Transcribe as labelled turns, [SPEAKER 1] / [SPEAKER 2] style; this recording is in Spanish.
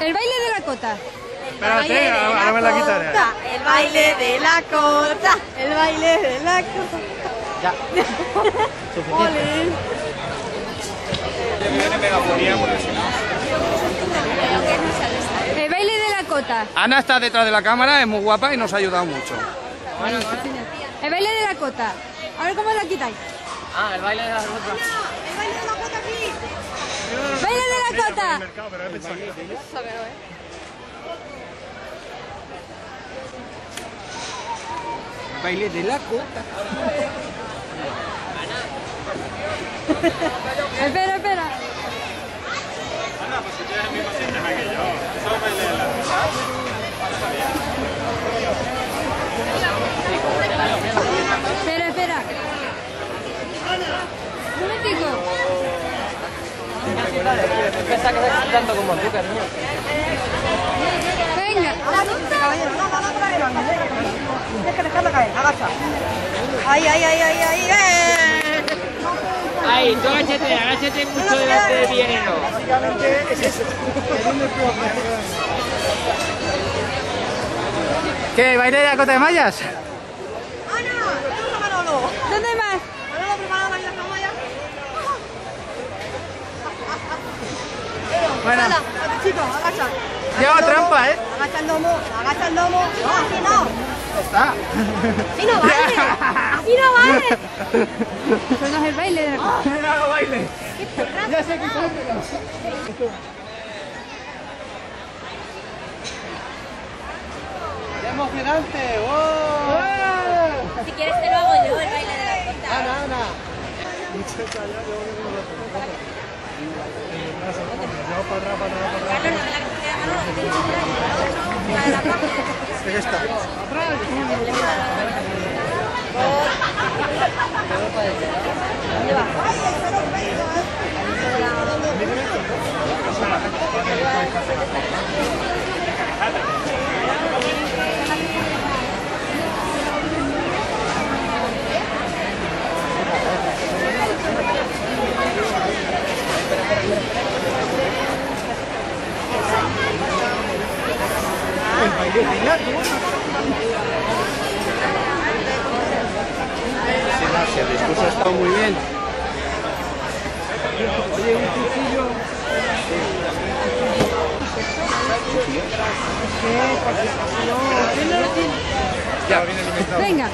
[SPEAKER 1] El baile de la cota.
[SPEAKER 2] Espérate, ahora me la quitaré.
[SPEAKER 3] El baile de la cota. El baile de la cota.
[SPEAKER 4] Ya.
[SPEAKER 3] Suficiente.
[SPEAKER 1] El baile de la cota.
[SPEAKER 4] Ana está detrás de la cámara, es muy guapa y nos ha ayudado mucho.
[SPEAKER 1] El baile de la cota. A ver cómo la quitáis.
[SPEAKER 4] Ah, el baile de la cota.
[SPEAKER 3] Baile de la cota aquí.
[SPEAKER 1] Baile de la cota.
[SPEAKER 4] Baile de la cota.
[SPEAKER 1] Espera,
[SPEAKER 4] Empieza a quedar tanto como tú, cariño.
[SPEAKER 1] Venga.
[SPEAKER 3] Caballero, no, no, no. Tienes que dejarla caer, agacha. Ay, ay, ay, ay, ay, eh.
[SPEAKER 5] Ahí, tú agáchate, agáchate mucho delante de Villareno.
[SPEAKER 4] ¿Qué? ¿Baile de la cota de mallas?
[SPEAKER 3] Ana, ¿dónde está Manolo?
[SPEAKER 1] ¿Dónde más?
[SPEAKER 3] Manolo, prepara la
[SPEAKER 4] Bueno,
[SPEAKER 3] chicos, agacha.
[SPEAKER 4] lleva
[SPEAKER 3] Agacha
[SPEAKER 4] trampa, ¿eh?
[SPEAKER 3] Agacha el lomo, agacha el lomo. No, así no.
[SPEAKER 4] Está.
[SPEAKER 3] Así no vale. Así no vale.
[SPEAKER 1] Eso no es el baile de la cota.
[SPEAKER 4] No hago baile. Ya sé que ¡Qué emocionante! ¡Wow!
[SPEAKER 3] Si quieres te lo hago yo, el baile de la cota.
[SPEAKER 4] Ana, Ana. Ahí está. Sí, el discurso ha estado muy bien. Oye, un cuchillo.
[SPEAKER 1] Venga.